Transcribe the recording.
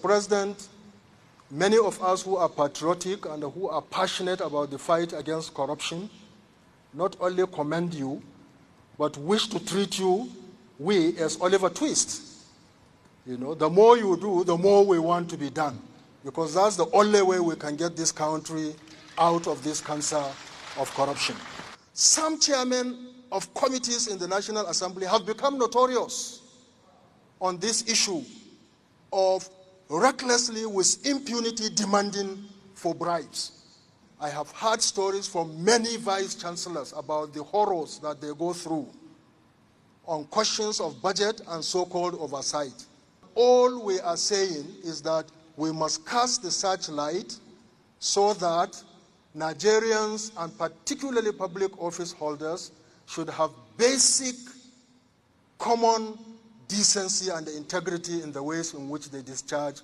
President, many of us who are patriotic and who are passionate about the fight against corruption not only commend you, but wish to treat you, we, as Oliver Twist. You know, the more you do, the more we want to be done. Because that's the only way we can get this country out of this cancer of corruption. Some chairmen of committees in the National Assembly have become notorious on this issue of recklessly with impunity demanding for bribes. I have heard stories from many vice chancellors about the horrors that they go through on questions of budget and so called oversight. All we are saying is that we must cast the searchlight so that Nigerians and particularly public office holders should have basic common decency and integrity in the ways in which they discharge